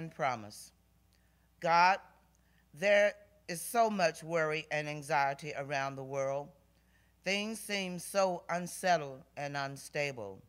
and promise. God, there is so much worry and anxiety around the world. Things seem so unsettled and unstable.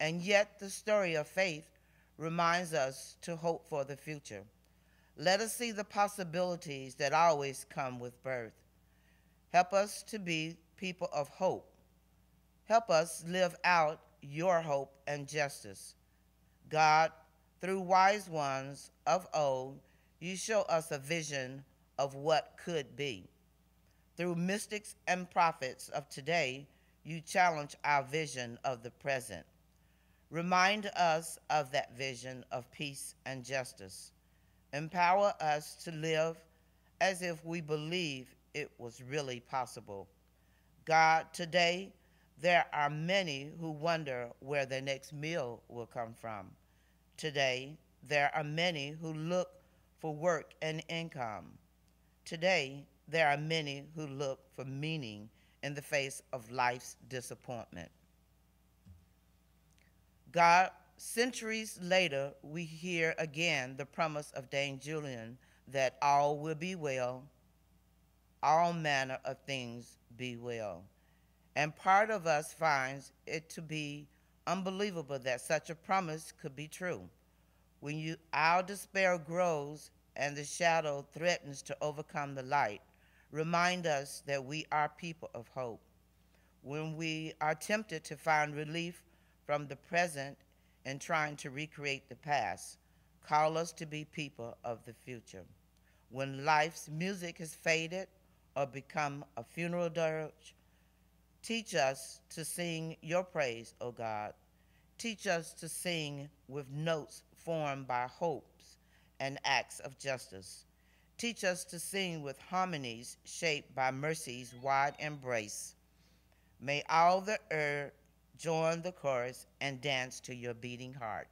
And yet, the story of faith reminds us to hope for the future. Let us see the possibilities that always come with birth. Help us to be people of hope. Help us live out your hope and justice. God, through wise ones of old, you show us a vision of what could be. Through mystics and prophets of today, you challenge our vision of the present. Remind us of that vision of peace and justice. Empower us to live as if we believe it was really possible. God, today there are many who wonder where their next meal will come from. Today there are many who look for work and income. Today there are many who look for meaning in the face of life's disappointment. God, centuries later, we hear again the promise of Dame Julian that all will be well, all manner of things be well. And part of us finds it to be unbelievable that such a promise could be true. When you, our despair grows and the shadow threatens to overcome the light, remind us that we are people of hope. When we are tempted to find relief from the present and trying to recreate the past. Call us to be people of the future. When life's music has faded or become a funeral dirge, teach us to sing your praise, O God. Teach us to sing with notes formed by hopes and acts of justice. Teach us to sing with harmonies shaped by mercy's wide embrace. May all the earth join the chorus and dance to your beating heart.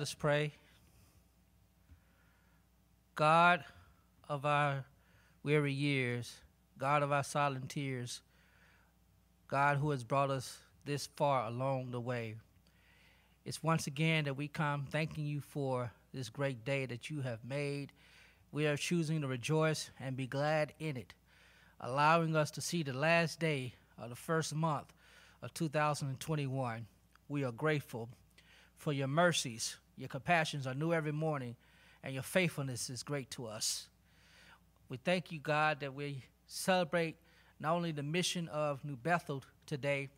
Let us pray. God of our weary years, God of our silent tears, God who has brought us this far along the way. It's once again that we come thanking you for this great day that you have made. We are choosing to rejoice and be glad in it, allowing us to see the last day of the first month of 2021. We are grateful for your mercies. Your compassions are new every morning, and your faithfulness is great to us. We thank you, God, that we celebrate not only the mission of New Bethel today,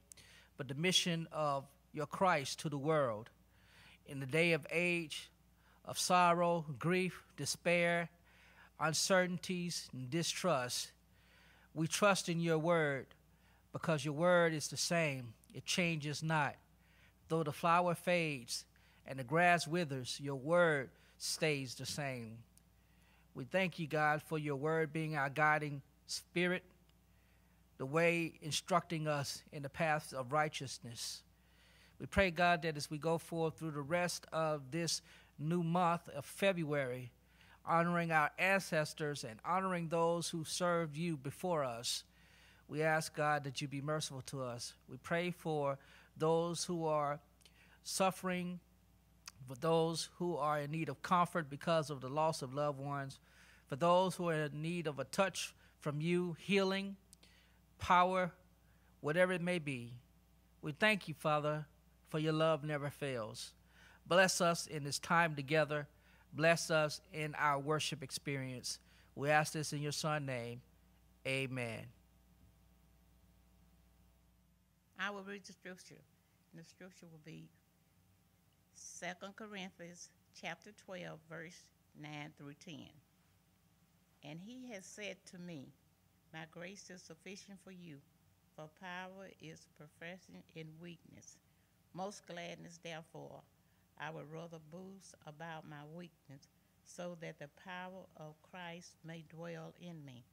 but the mission of your Christ to the world. In the day of age, of sorrow, grief, despair, uncertainties, and distrust, We trust in your word because your word is the same, it changes not. Though the flower fades and the grass withers, your word stays the same. We thank you, God, for your word being our guiding spirit, the way instructing us in the paths of righteousness. We pray, God, that as we go forth through the rest of this new month of February, honoring our ancestors and honoring those who served you before us, we ask, God, that you be merciful to us. We pray for those who are suffering, for those who are in need of comfort because of the loss of loved ones, for those who are in need of a touch from you, healing, power, whatever it may be. We thank you, Father, for your love never fails. Bless us in this time together. Bless us in our worship experience. We ask this in your Son's name. Amen. I will read the scripture. And the scripture will be 2 Corinthians chapter 12, verse 9 through 10. And he has said to me, My grace is sufficient for you, for power is perfected in weakness. Most gladness, therefore, I would rather boast about my weakness, so that the power of Christ may dwell in me.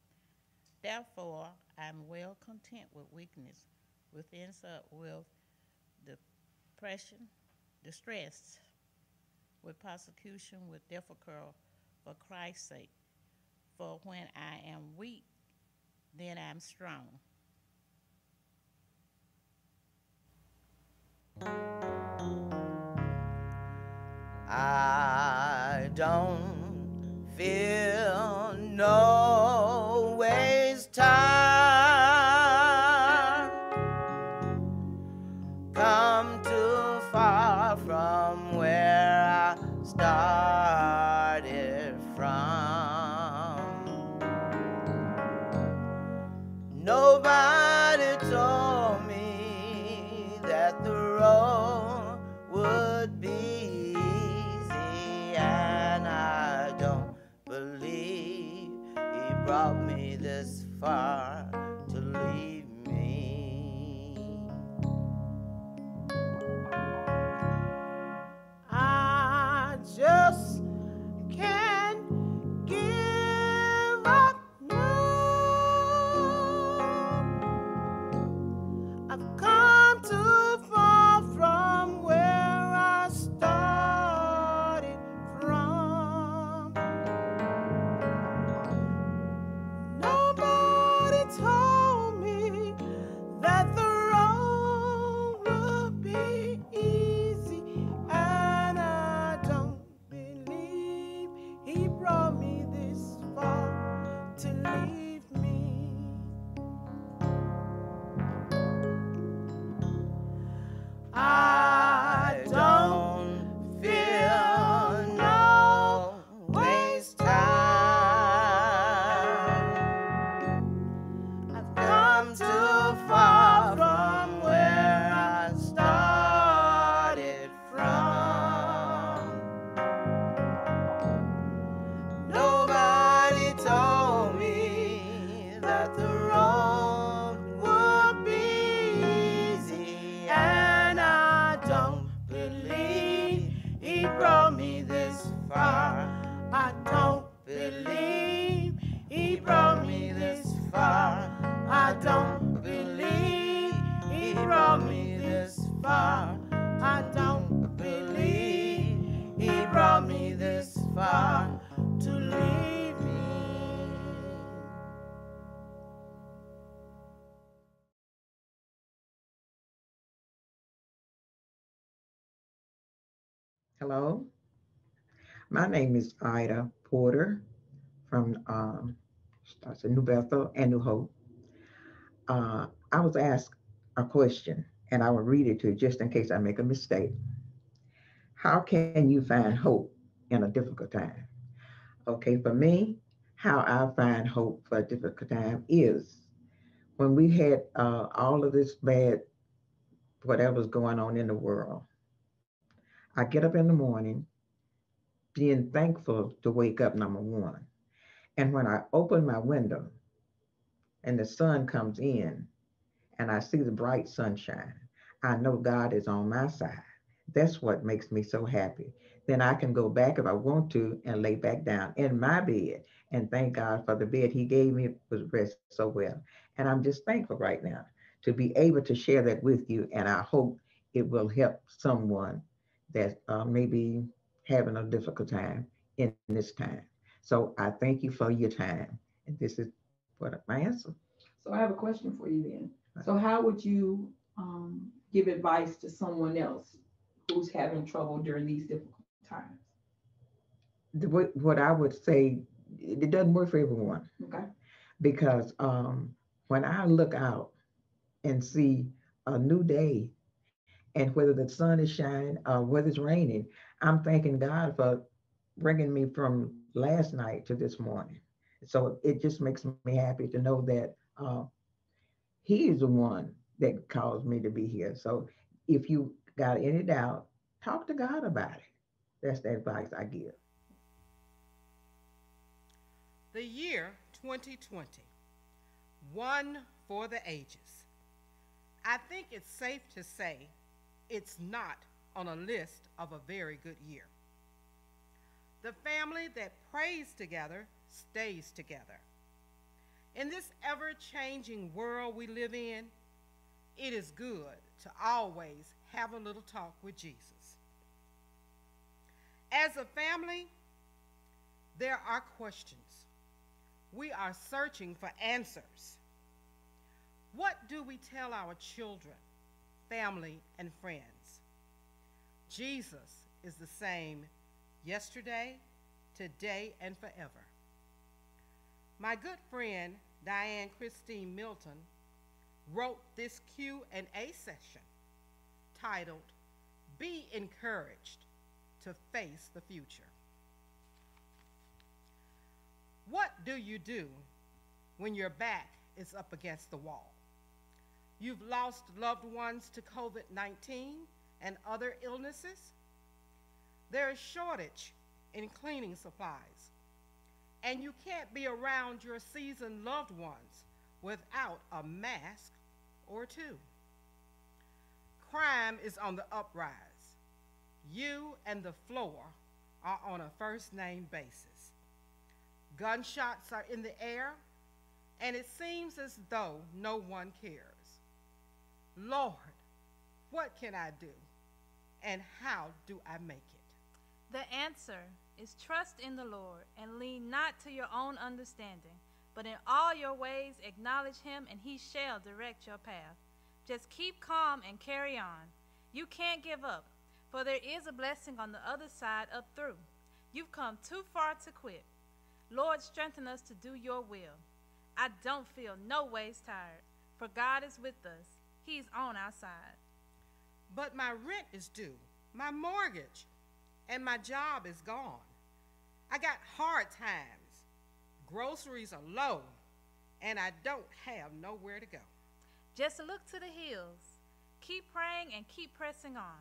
Therefore, I am well content with weakness, with insult, with depression, distress, with persecution, with difficulty, for Christ's sake. For when I am weak, then I am strong. I don't feel no Hello, my name is Ida Porter from um, starts in New Bethel and New Hope. Uh, I was asked a question, and I will read it to you just in case I make a mistake. How can you find hope in a difficult time? Okay, for me, how I find hope for a difficult time is when we had uh, all of this bad, whatever's going on in the world. I get up in the morning being thankful to wake up, number one. And when I open my window, and the sun comes in and I see the bright sunshine, I know God is on my side. That's what makes me so happy. Then I can go back if I want to and lay back down in my bed and thank God for the bed He gave me was rest so well. And I'm just thankful right now to be able to share that with you. And I hope it will help someone that uh, may be having a difficult time in this time. So I thank you for your time. And this is what my answer. So I have a question for you then. So how would you um, give advice to someone else who's having trouble during these difficult times? The, what, what I would say, it doesn't work for everyone. Okay. Because um, when I look out and see a new day, and whether the sun is shining or whether it's raining, I'm thanking God for bringing me from last night to this morning. So it just makes me happy to know that uh, He is the one that caused me to be here. So if you got any doubt, talk to God about it. That's the advice I give. The year 2020, one for the ages. I think it's safe to say it's not on a list of a very good year. The family that prays together stays together. In this ever changing world we live in, it is good to always have a little talk with Jesus. As a family, there are questions. We are searching for answers. What do we tell our children, family, and friends? Jesus is the same yesterday, today, and forever. My good friend Diane Christine Milton wrote this Q&A session titled Be Encouraged to Face the Future. What do you do when your back is up against the wall? You've lost loved ones to COVID 19 and other illnesses. There is shortage in cleaning supplies, and you can't be around your seasoned loved ones without a mask or two. Crime is on the uprise. You and the floor are on a first name basis. Gunshots are in the air, and it seems as though no one cares. Lord, what can I do? And how do I make it? The answer is trust in the Lord and lean not to your own understanding, but in all your ways acknowledge him, and he shall direct your path. Just keep calm and carry on. You can't give up, for there is a blessing on the other side up through. You've come too far to quit. Lord, strengthen us to do your will. I don't feel no ways tired, for God is with us. He's on our side. But my rent is due, my mortgage, and my job is gone. I got hard times. Groceries are low, and I don't have nowhere to go. Just look to the hills. Keep praying and keep pressing on.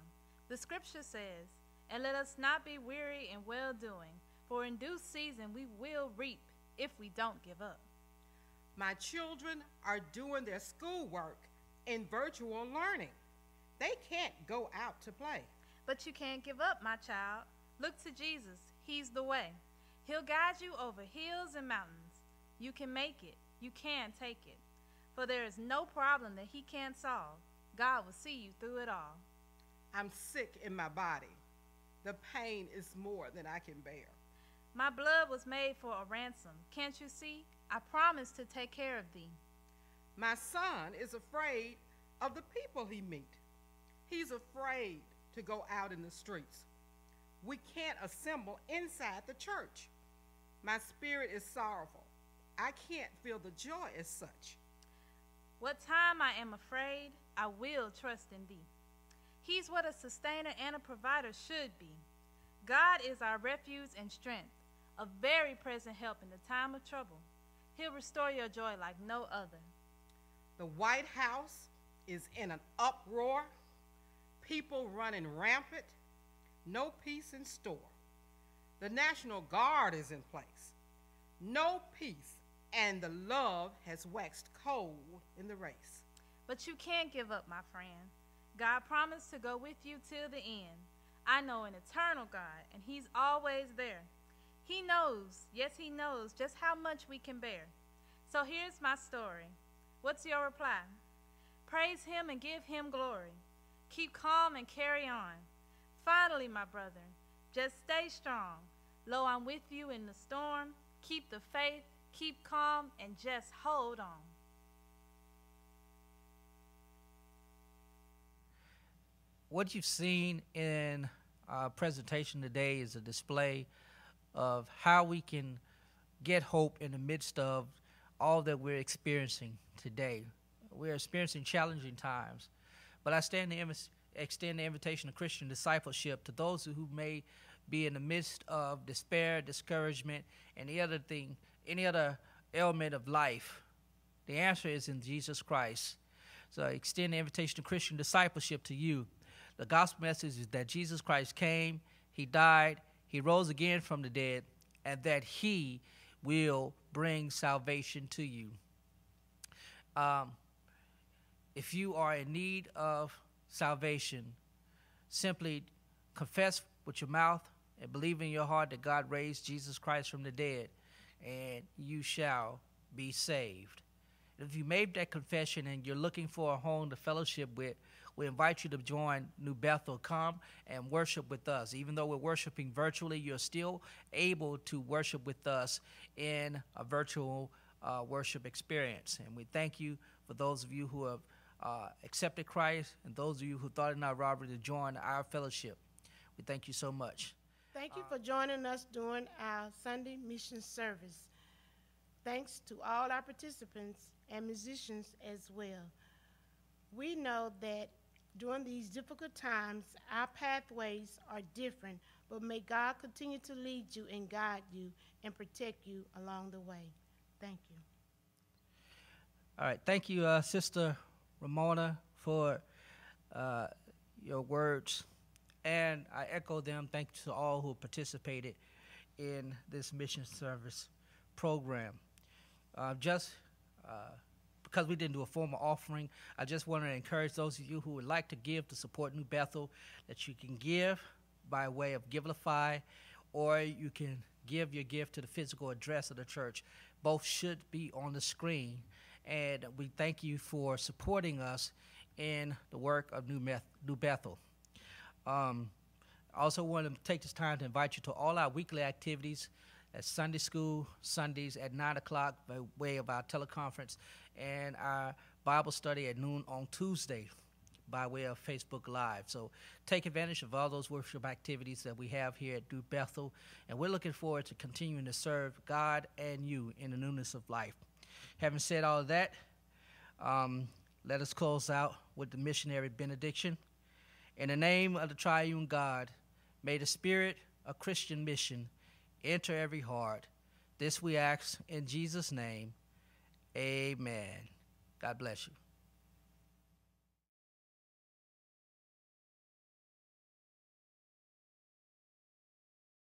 The scripture says, And let us not be weary in well doing, for in due season we will reap if we don't give up. My children are doing their schoolwork in virtual learning. They can't go out to play. But you can't give up, my child. Look to Jesus. He's the way. He'll guide you over hills and mountains. You can make it. You can take it. For there is no problem that He can't solve. God will see you through it all. I'm sick in my body. The pain is more than I can bear. My blood was made for a ransom. Can't you see? I promised to take care of thee. My son is afraid of the people he meet. He's afraid to go out in the streets. We can't assemble inside the church. My spirit is sorrowful. I can't feel the joy as such. What time I am afraid, I will trust in thee. He's what a sustainer and a provider should be. God is our refuge and strength, a very present help in the time of trouble. He'll restore your joy like no other. The White House is in an uproar, people running rampant, no peace in store. The National Guard is in place. No peace and the love has waxed cold in the race. But you can't give up, my friend. God promised to go with you till the end. I know an eternal God, and He's always there. He knows, yes, He knows just how much we can bear. So here's my story. What's your reply? Praise Him and give Him glory. Keep calm and carry on. Finally, my brother, just stay strong. Lo, I'm with you in the storm. Keep the faith, keep calm, and just hold on. What you've seen in our presentation today is a display of how we can get hope in the midst of all that we're experiencing today. We're experiencing challenging times, but I stand to extend the invitation of Christian discipleship to those who may be in the midst of despair, discouragement, and any other thing, any other element of life. The answer is in Jesus Christ. So I extend the invitation of Christian discipleship to you. The gospel message is that Jesus Christ came, he died, he rose again from the dead, and that he will bring salvation to you. Um, if you are in need of salvation, simply confess with your mouth and believe in your heart that God raised Jesus Christ from the dead, and you shall be saved. If you made that confession and you're looking for a home to fellowship with, we invite you to join New Bethel. Come and worship with us. Even though we're worshiping virtually, you're still able to worship with us in a virtual uh, worship experience. And we thank you for those of you who have uh, accepted Christ and those of you who thought it not robbery to join our fellowship. We thank you so much. Thank you for joining us during our Sunday mission service. Thanks to all our participants and musicians as well. We know that during these difficult times, our pathways are different, but may God continue to lead you and guide you and protect you along the way. Thank you. All right. Thank you, uh, Sister Ramona, for uh, your words. And I echo them. Thank you to all who participated in this mission service program. Uh, just uh, because we didn't do a formal offering, I just want to encourage those of you who would like to give to support New Bethel that you can give by way of Givelify, or you can give your gift to the physical address of the church. Both should be on the screen. And we thank you for supporting us in the work of New, Meth- New Bethel. Um, I also want to take this time to invite you to all our weekly activities at Sunday school, Sundays at 9 o'clock by way of our teleconference, and our Bible study at noon on Tuesday by way of Facebook Live. So take advantage of all those worship activities that we have here at New Bethel, and we're looking forward to continuing to serve God and you in the newness of life. Having said all of that, um, let us close out with the missionary benediction. In the name of the triune God, may the spirit of Christian mission enter every heart. This we ask in Jesus' name. Amen. God bless you.